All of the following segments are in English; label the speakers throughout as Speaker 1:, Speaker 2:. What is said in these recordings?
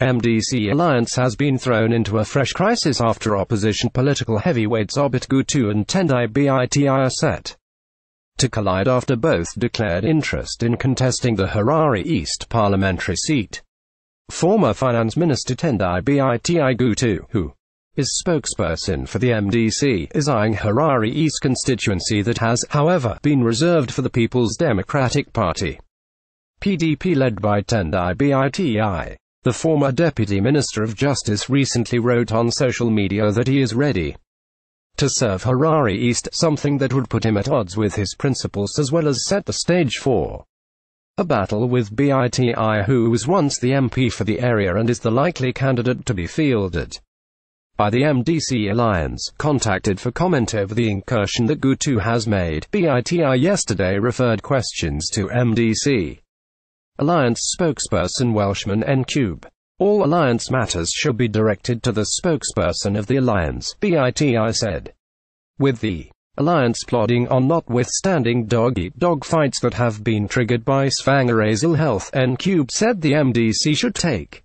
Speaker 1: MDC alliance has been thrown into a fresh crisis after opposition political heavyweights Obert Gutu and Tendai Biti are set to collide after both declared interest in contesting the Harare East parliamentary seat. Former Finance Minister Tendai Biti Gutu, who is spokesperson for the MDC, is eyeing Harare East constituency that has, however, been reserved for the People's Democratic Party. PDP led by Tendai Biti. The former Deputy Minister of Justice recently wrote on social media that he is ready to serve Harare East, something that would put him at odds with his principles as well as set the stage for a battle with BITI who was once the MP for the area and is the likely candidate to be fielded by the MDC Alliance, contacted for comment over the incursion that Gutu has made, BITI yesterday referred questions to MDC Alliance spokesperson Welshman Ncube. All alliance matters should be directed to the spokesperson of the alliance, BITI said. With the alliance plodding on notwithstanding dog-eat-dog fights that have been triggered by Tsvangirai's ill health, Ncube said the MDC should take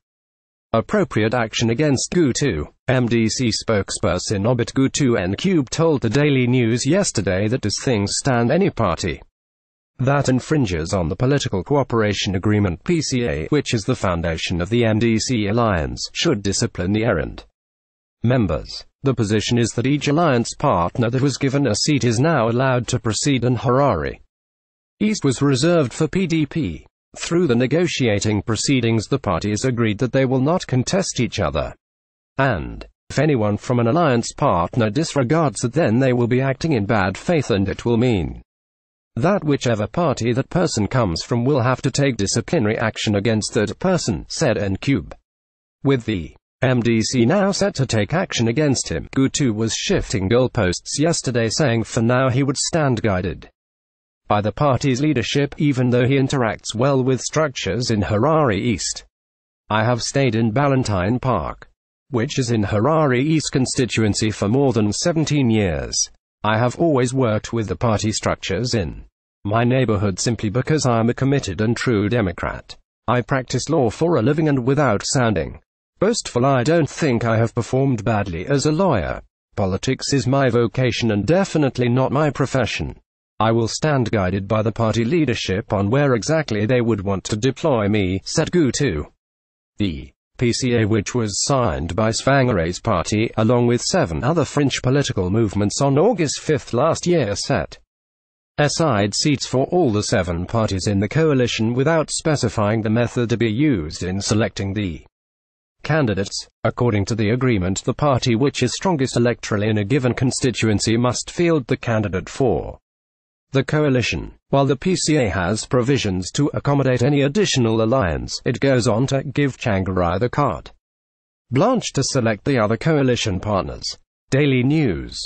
Speaker 1: appropriate action against Gutu. MDC spokesperson Obert Gutu Ncube told the Daily News yesterday that as things stand any party that infringes on the Political Cooperation Agreement PCA, which is the foundation of the MDC alliance, should discipline the errand members. The position is that each alliance partner that was given a seat is now allowed to proceed and Harare East was reserved for PDP. Through the negotiating proceedings the parties agreed that they will not contest each other. And, if anyone from an alliance partner disregards it then they will be acting in bad faith and it will mean that whichever party that person comes from will have to take disciplinary action against that person, said Ncube. With the MDC now set to take action against him, Gutu was shifting goalposts yesterday saying for now he would stand guided by the party's leadership even though he interacts well with structures in Harare East. I have stayed in Ballantyne Park, which is in Harare East constituency for more than 17 years. I have always worked with the party structures in my neighborhood simply because I am a committed and true Democrat. I practice law for a living and without sounding boastful I don't think I have performed badly as a lawyer. Politics is my vocation and definitely not my profession. I will stand guided by the party leadership on where exactly they would want to deploy me, said Gutu. The PCA which was signed by Tsvangirai's party, along with seven other French political movements on August 5 last year set aside seats for all the seven parties in the coalition without specifying the method to be used in selecting the candidates. According to the agreement the party which is strongest electorally in a given constituency must field the candidate for the coalition. While the PCA has provisions to accommodate any additional alliance, it goes on to give Tsvangirai the carte blanche to select the other coalition partners. Daily News